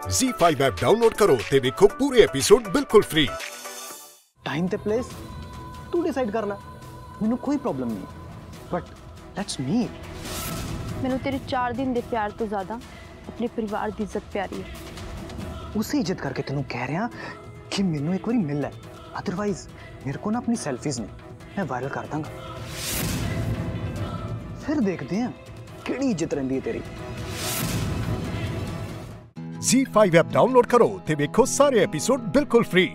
Z5 app download ਕਰੋ ਤੇ ਵੇਖੋ ਪੂਰੇ ਐਪੀਸੋਡ ਬਿਲਕੁਲ ਫ੍ਰੀ ਟਾਈਮ ਤੇ ਪਲੇਸ ਤੂੰ ਡਿਸਾਈਡ ਕਰ ਲੈ ਮੈਨੂੰ ਕੋਈ ਪ੍ਰੋਬਲਮ ਨਹੀਂ ਬਟ ਲੈਟਸ ਮੀਟ ਮੈਨੂੰ ਤੇਰੇ 4 ਦਿਨ ਦੇ ਪਿਆਰ ਤੋਂ ਜ਼ਿਆਦਾ ਆਪਣੇ ਪਰਿਵਾਰ ਦੀ ਇੱਜ਼ਤ ਪਿਆਰੀ ਹੈ ਉਸੇ ਇੱਜ਼ਤ ਕਰਕੇ ਤੈਨੂੰ ਕਹਿ ਰਿਹਾ ਕਿ ਮੈਨੂੰ ਇੱਕ ਵਾਰੀ ਮਿਲ ਲੈ ਅਦਰਵਾਈਜ਼ ਮੇਰੇ ਕੋ ਨਾ ਆਪਣੀ ਸੈਲਫੀਜ਼ ਨੇ ਮੈਂ ਵਾਇਰਲ ਕਰ ਦਾਂਗਾ ਫਿਰ ਦੇਖਦੇ ਹਾਂ ਕਿਹੜੀ ਇੱਜ਼ਤ ਰਹਿੰਦੀ ਹੈ ਤੇਰੀ Z5 ਐਪ ਡਾਊਨਲੋਡ ਕਰੋ ਤੇ ਵੇਖੋ ਸਾਰੇ ਐਪੀਸੋਡ ਬਿਲਕੁਲ ਫ੍ਰੀ